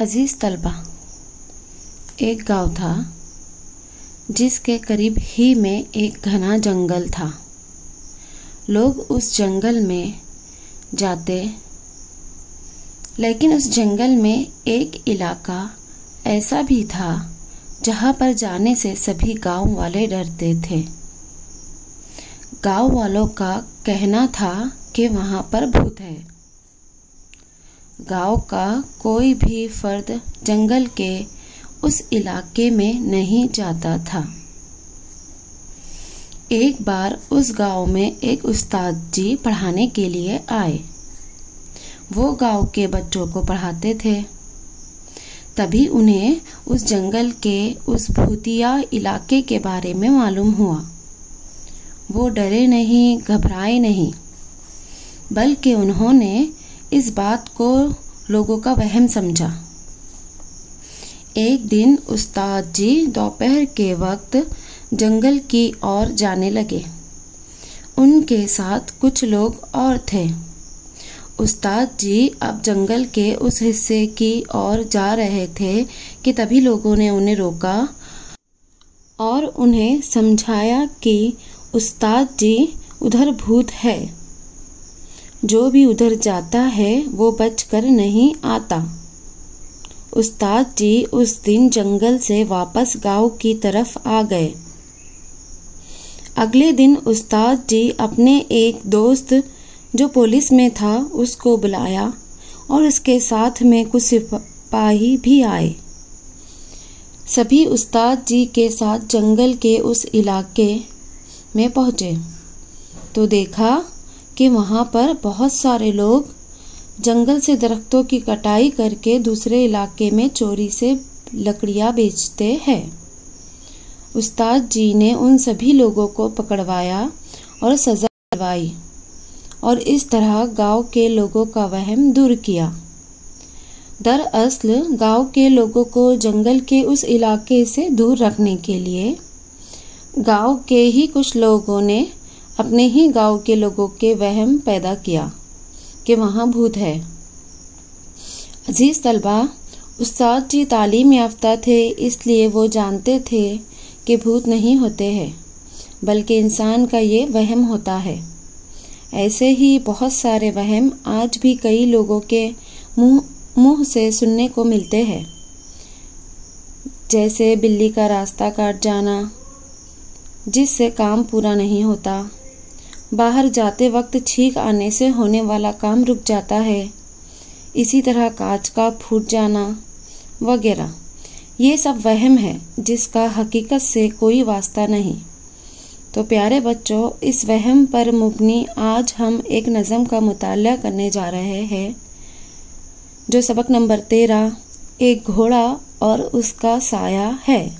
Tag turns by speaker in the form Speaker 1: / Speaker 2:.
Speaker 1: अज़ीज़ तलबा। एक गाँव था, जिसके करीब ही में एक घना जंगल था। लोग उस जंगल में जाते, लेकिन उस जंगल में एक इलाका ऐसा भी था, जहाँ पर जाने से सभी गाँव वाले डरते थे। गाँव वालों का कहना था कि वहाँ पर भूत है। गाँव का कोई भी फर्द जंगल के उस इलाके में नहीं जाता था। एक बार उस गाँव में एक उस्ताद जी पढ़ाने के लिए आए। वो गाँव के बच्चों को पढ़ाते थे। तभी उन्हें उस जंगल के उस भूतिया इलाके के बारे में मालूम हुआ। वो डरे नहीं, घबराए नहीं, बल्कि उन्होंने इस बात को लोगों का वहम समझा। एक दिन उस्ताद जी दोपहर के वक्त जंगल की ओर जाने लगे। उनके साथ कुछ लोग और थे। उस्ताद जी अब जंगल के उस हिस्से की ओर जा रहे थे कि तभी लोगों ने उन्हें रोका और उन्हें समझाया कि उस्ताद जी उधर भूत है। जो भी उधर जाता है, वो बचकर नहीं आता। उस्ताद जी उस दिन जंगल से वापस गाँव की तरफ़ आ गए। अगले दिन उस्ताद जी अपने एक दोस्त, जो पुलिस में था, उसको बुलाया और उसके साथ में कुछ सिपाही भी आए। सभी उस्ताद जी के साथ जंगल के उस इलाके में पहुँचे। तो देखा कि वहाँ पर बहुत सारे लोग जंगल से दरख्तों की कटाई करके दूसरे इलाके में चोरी से लकड़ियाँ बेचते हैं। उस्ताद जी ने उन सभी लोगों को पकड़वाया और सज़ा दिलवाई और इस तरह गाँव के लोगों का वहम दूर किया। दरअसल गाँव के लोगों को जंगल के उस इलाके से दूर रखने के लिए गाँव के ही कुछ लोगों ने अपने ही गाँव के लोगों के वहम पैदा किया कि वहाँ भूत है। अज़ीज़ तलबा उस्ताद जी तालीम याफ्ता थे, इसलिए वो जानते थे कि भूत नहीं होते हैं, बल्कि इंसान का ये वहम होता है। ऐसे ही बहुत सारे वहम आज भी कई लोगों के मुँह मुँह से सुनने को मिलते हैं। जैसे बिल्ली का रास्ता काट जाना, जिससे काम पूरा नहीं होता बाहर जाते वक्त छींक आने से होने वाला काम रुक जाता है। इसी तरह कांच का फूट जाना वगैरह। ये सब वहम है, जिसका हकीकत से कोई वास्ता नहीं। तो प्यारे बच्चों, इस वहम पर मुबनी आज हम एक नज़म का मुताल करने जा रहे हैं, जो सबक नंबर तेरह, एक घोड़ा और उसका साया है।